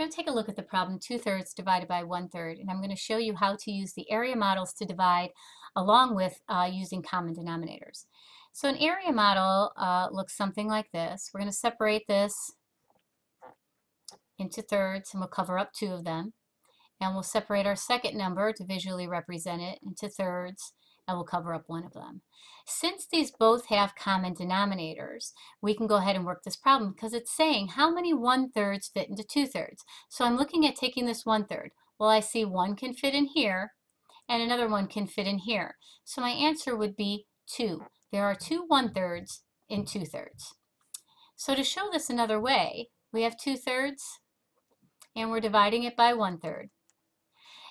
We're going to take a look at the problem 2 thirds divided by 1 third, and I'm going to show you how to use the area models to divide along with uh, using common denominators. So an area model uh, looks something like this. We're going to separate this into thirds, and we'll cover up two of them. And we'll separate our second number to visually represent it into thirds, and we'll cover up one of them. Since these both have common denominators, we can go ahead and work this problem because it's saying how many one-thirds fit into two-thirds. So I'm looking at taking this one-third. Well, I see one can fit in here, and another one can fit in here. So my answer would be 2. There are two one-thirds in two-thirds. So to show this another way, we have two-thirds, and we're dividing it by one-third.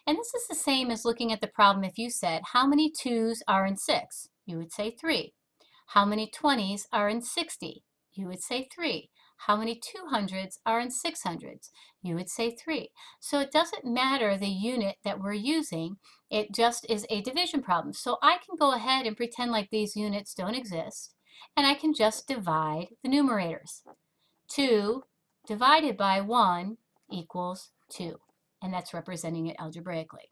And this is the same as looking at the problem if you said, how many 2's are in 6? You would say 3. How many 20's are in 60? You would say 3. How many 200s are in 600s? You would say 3. So it doesn't matter the unit that we're using, it just is a division problem. So I can go ahead and pretend like these units don't exist, and I can just divide the numerators. 2 divided by 1 equals 2 and that's representing it algebraically.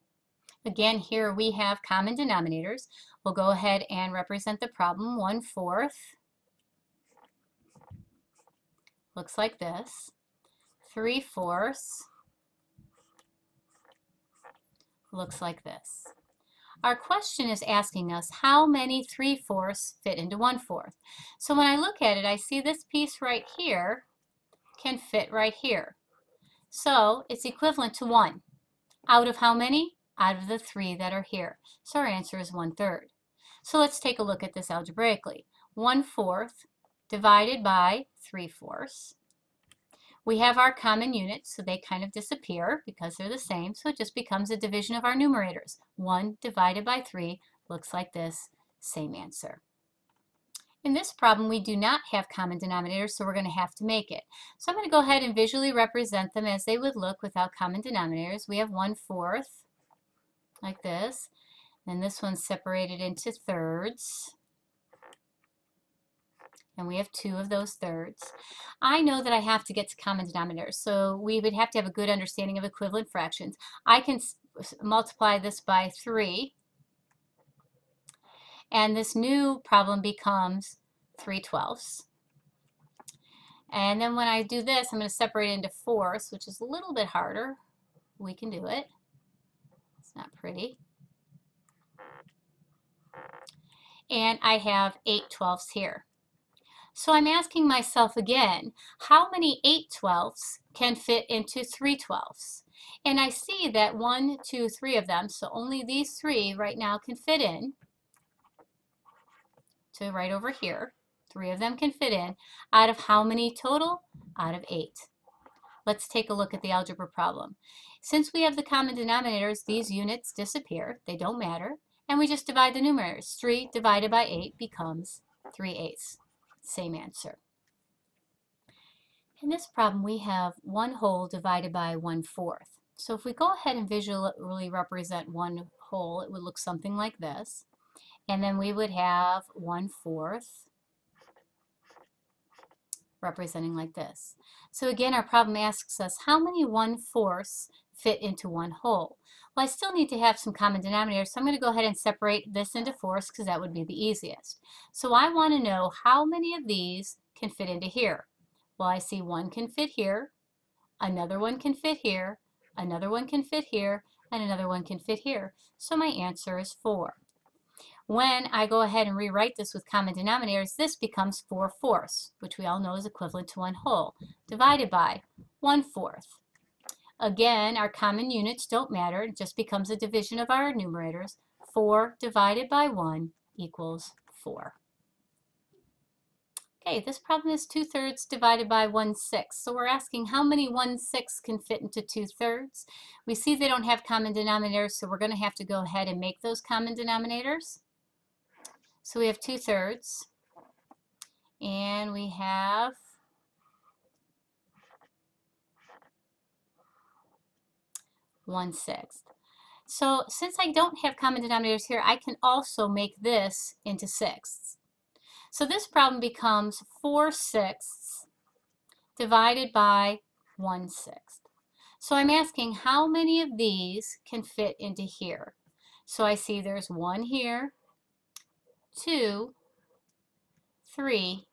Again, here we have common denominators. We'll go ahead and represent the problem 1 fourth. Looks like this. 3 fourths looks like this. Our question is asking us how many 3 fourths fit into 1 fourth. So when I look at it, I see this piece right here can fit right here. So it's equivalent to 1. Out of how many? Out of the 3 that are here. So our answer is 1 third. So let's take a look at this algebraically. 1 fourth divided by 3 fourths. We have our common units, so they kind of disappear because they're the same, so it just becomes a division of our numerators. 1 divided by 3 looks like this, same answer. In this problem, we do not have common denominators, so we're going to have to make it. So I'm going to go ahead and visually represent them as they would look without common denominators. We have 1 fourth, like this. And this one's separated into thirds. And we have two of those thirds. I know that I have to get to common denominators, so we would have to have a good understanding of equivalent fractions. I can multiply this by 3 and this new problem becomes 3 twelfths. And then when I do this, I'm going to separate it into fourths, which is a little bit harder. We can do it. It's not pretty. And I have 8 twelfths here. So I'm asking myself again, how many 8 twelfths can fit into 3 twelfths? And I see that one, two, three of them, so only these three right now can fit in to right over here. Three of them can fit in. Out of how many total? Out of eight. Let's take a look at the algebra problem. Since we have the common denominators, these units disappear. They don't matter. And we just divide the numerators. 3 divided by 8 becomes 3 eighths. Same answer. In this problem, we have 1 whole divided by 1 fourth. So if we go ahead and visually represent 1 whole, it would look something like this. And then we would have 1 fourth representing like this. So again, our problem asks us how many 1 fourths fit into one whole. Well, I still need to have some common denominators, so I'm going to go ahead and separate this into fourths because that would be the easiest. So I want to know how many of these can fit into here. Well, I see one can fit here, another one can fit here, another one can fit here, and another one can fit here. So my answer is 4. When I go ahead and rewrite this with common denominators, this becomes 4 fourths, which we all know is equivalent to 1 whole, divided by 1 fourth. Again, our common units don't matter. It just becomes a division of our numerators. 4 divided by 1 equals 4. Okay, this problem is 2 thirds divided by 1 sixth. So we're asking how many 1 sixths can fit into 2 thirds. We see they don't have common denominators, so we're going to have to go ahead and make those common denominators. So we have 2 thirds, and we have one sixth. So since I don't have common denominators here, I can also make this into sixths. So this problem becomes 4 sixths divided by 1 sixth. So I'm asking how many of these can fit into here. So I see there's one here, two, three,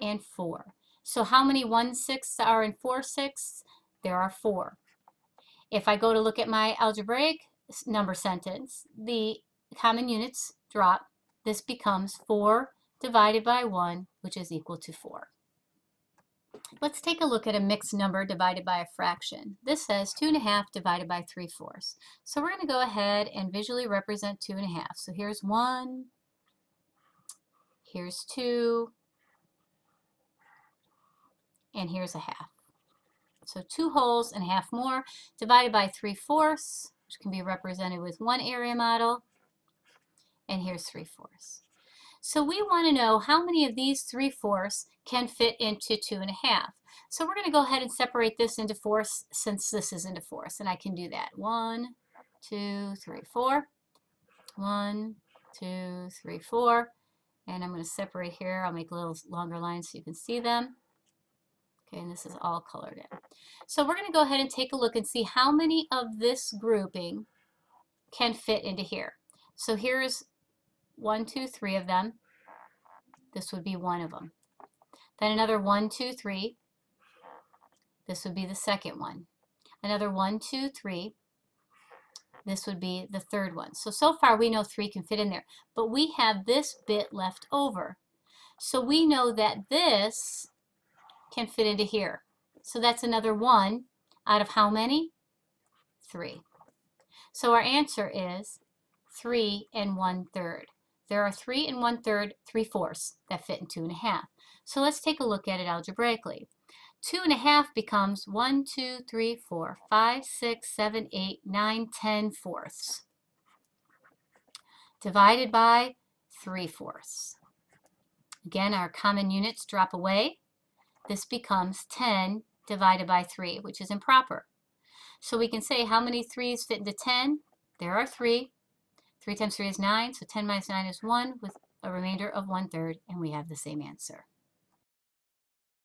and four. So how many 1 sixths are in 4 sixths? There are four. If I go to look at my algebraic number sentence, the common units drop. This becomes 4 divided by 1, which is equal to 4. Let's take a look at a mixed number divided by a fraction. This says 2.5 divided by 3 fourths. So we're going to go ahead and visually represent 2.5. So here's 1, here's 2, and here's a half. So two wholes and a half more divided by 3 fourths, which can be represented with one area model, and here's 3 fourths. So we want to know how many of these 3 fourths can fit into 2.5. So we're going to go ahead and separate this into fourths since this is into fourths, and I can do that. One, two, three, four. One, two, three, four. And I'm going to separate here. I'll make a little longer lines so you can see them. Okay, and this is all colored in. So we're going to go ahead and take a look and see how many of this grouping can fit into here. So here's one, two, three of them. This would be one of them. Then another one, two, three. This would be the second one. Another one, two, three. This would be the third one. So, so far we know three can fit in there. But we have this bit left over. So we know that this can fit into here. So that's another one out of how many? Three. So our answer is three and one third. There are three and one third, three fourths that fit in two and a half. So let's take a look at it algebraically. Two and a half becomes one, two, three, four, five, six, seven, eight, nine, ten fourths. Divided by three fourths. Again, our common units drop away this becomes 10 divided by 3, which is improper. So we can say how many 3's fit into 10? There are 3. 3 times 3 is 9, so 10 minus 9 is 1 with a remainder of 1 third, and we have the same answer.